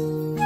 Música